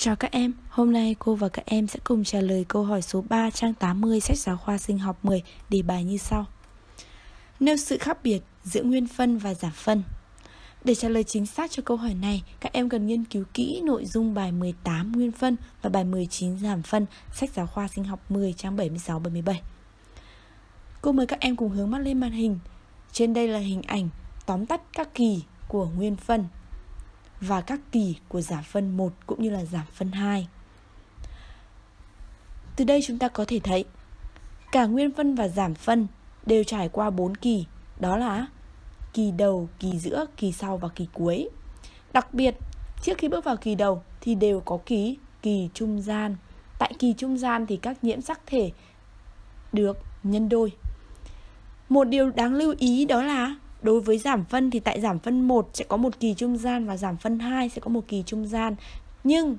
Chào các em, hôm nay cô và các em sẽ cùng trả lời câu hỏi số 3 trang 80 sách giáo khoa sinh học 10 đề bài như sau. Nêu sự khác biệt giữa nguyên phân và giảm phân. Để trả lời chính xác cho câu hỏi này, các em cần nghiên cứu kỹ nội dung bài 18 nguyên phân và bài 19 giảm phân sách giáo khoa sinh học 10 trang 76-77. Cô mời các em cùng hướng mắt lên màn hình. Trên đây là hình ảnh tóm tắt các kỳ của nguyên phân và các kỳ của giảm phân 1 cũng như là giảm phân 2. Từ đây chúng ta có thể thấy cả nguyên phân và giảm phân đều trải qua 4 kỳ, đó là kỳ đầu, kỳ giữa, kỳ sau và kỳ cuối. Đặc biệt, trước khi bước vào kỳ đầu thì đều có kỳ kỳ trung gian. Tại kỳ trung gian thì các nhiễm sắc thể được nhân đôi. Một điều đáng lưu ý đó là Đối với giảm phân thì tại giảm phân 1 sẽ có một kỳ trung gian và giảm phân 2 sẽ có một kỳ trung gian. Nhưng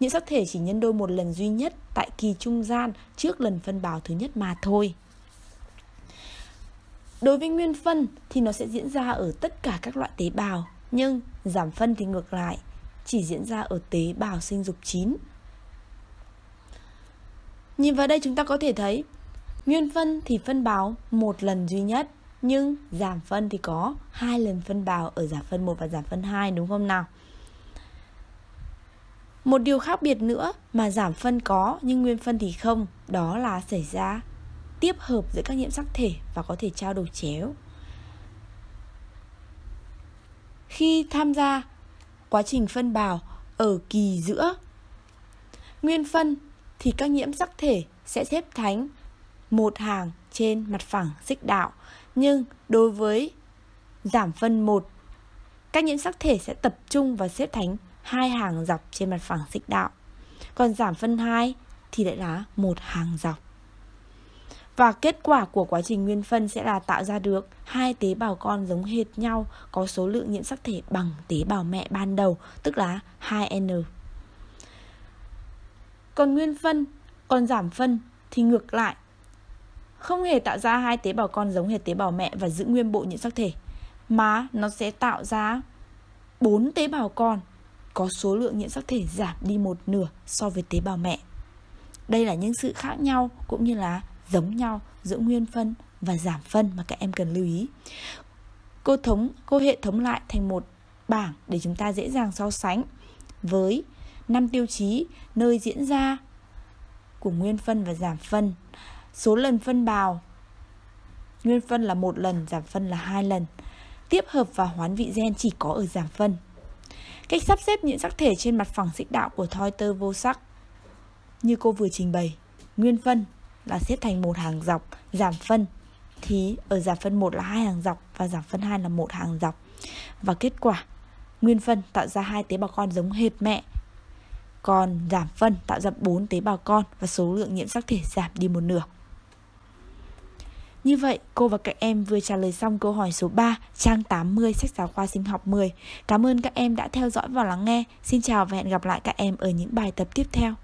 những sắc thể chỉ nhân đôi một lần duy nhất tại kỳ trung gian trước lần phân bào thứ nhất mà thôi. Đối với nguyên phân thì nó sẽ diễn ra ở tất cả các loại tế bào, nhưng giảm phân thì ngược lại, chỉ diễn ra ở tế bào sinh dục chín. Nhìn vào đây chúng ta có thể thấy, nguyên phân thì phân bào một lần duy nhất, nhưng giảm phân thì có hai lần phân bào ở giảm phân 1 và giảm phân 2 đúng không nào? Một điều khác biệt nữa mà giảm phân có nhưng nguyên phân thì không, đó là xảy ra tiếp hợp giữa các nhiễm sắc thể và có thể trao đổi chéo. Khi tham gia quá trình phân bào ở kỳ giữa nguyên phân thì các nhiễm sắc thể sẽ xếp thành một hàng trên mặt phẳng xích đạo nhưng đối với giảm phân 1, các nhiễm sắc thể sẽ tập trung và xếp thành hai hàng dọc trên mặt phẳng xích đạo. Còn giảm phân 2 thì lại là một hàng dọc. Và kết quả của quá trình nguyên phân sẽ là tạo ra được hai tế bào con giống hệt nhau có số lượng nhiễm sắc thể bằng tế bào mẹ ban đầu, tức là 2N. Còn nguyên phân, còn giảm phân thì ngược lại không hề tạo ra hai tế bào con giống hệt tế bào mẹ và giữ nguyên bộ nhiễm sắc thể, mà nó sẽ tạo ra bốn tế bào con có số lượng nhiễm sắc thể giảm đi một nửa so với tế bào mẹ. Đây là những sự khác nhau cũng như là giống nhau giữa nguyên phân và giảm phân mà các em cần lưu ý. Cô thống, cô hệ thống lại thành một bảng để chúng ta dễ dàng so sánh với năm tiêu chí nơi diễn ra của nguyên phân và giảm phân Số lần phân bào. Nguyên phân là một lần, giảm phân là hai lần. Tiếp hợp và hoán vị gen chỉ có ở giảm phân. Cách sắp xếp những sắc thể trên mặt phẳng xích đạo của thoi tơ vô sắc. Như cô vừa trình bày Nguyên phân là xếp thành một hàng dọc Giảm phân. Thì ở giảm phân 1 là hai hàng dọc Và giảm phân 2 là một hàng dọc. Và kết quả Nguyên phân tạo ra hai tế bào con giống hệt mẹ. Còn giảm phân tạo ra 4 tế bào con và số lượng nhiễm sắc thể giảm đi một nửa. Như vậy, cô và các em vừa trả lời xong câu hỏi số 3, trang 80 sách giáo khoa sinh học 10. Cảm ơn các em đã theo dõi và lắng nghe. Xin chào và hẹn gặp lại các em ở những bài tập tiếp theo.